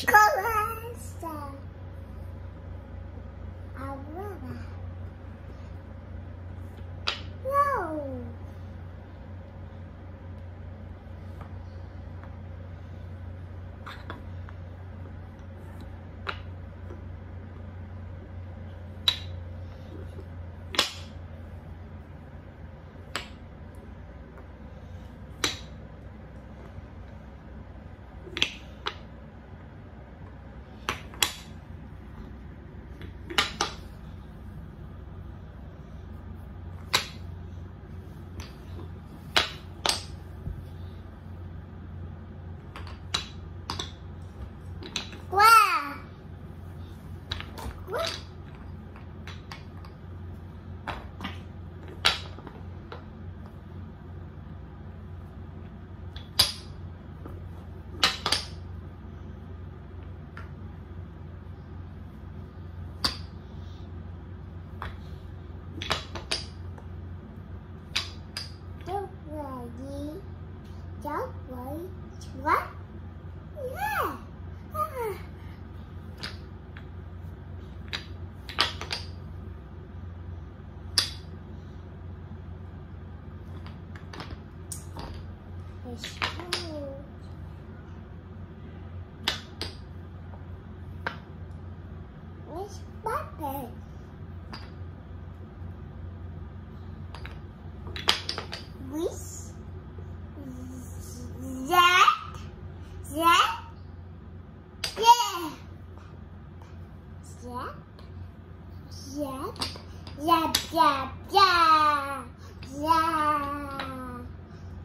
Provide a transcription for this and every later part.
gosh. was cold. Miss that, that, yeah, yep, yep, yep, yep, yep, yep.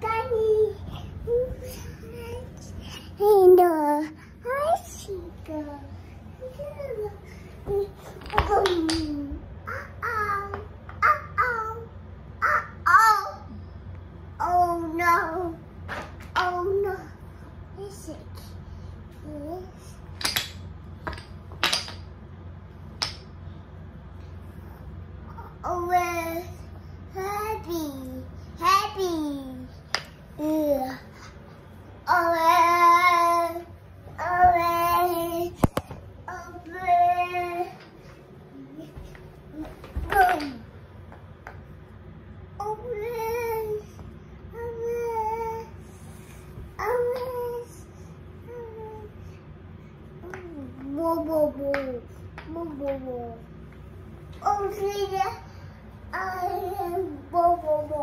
Daddy. And I see the. Um, uh-oh, uh-oh, uh-oh. Oh no, oh no. Is it? always happy, happy. Yeah. Always, always, always. Boom. Whoa, whoa, whoa, whoa, whoa, whoa. Oh, see that? Bo, bo, bo,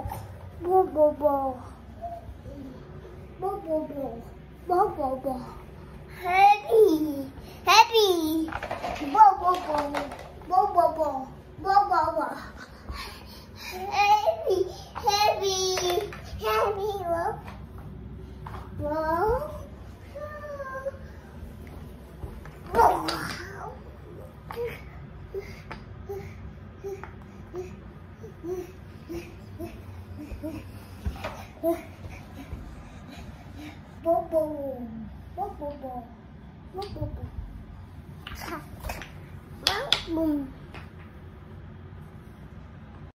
bo, bo, bo. Bo, bo, bo, bo, bo, bo. Happy, happy. Bo, bo, bo, bo, bo, bo, bo, bo, bo. Happy, happy, happy. Bo Bobo. Bobo. Bobo. Bobo. Bobo.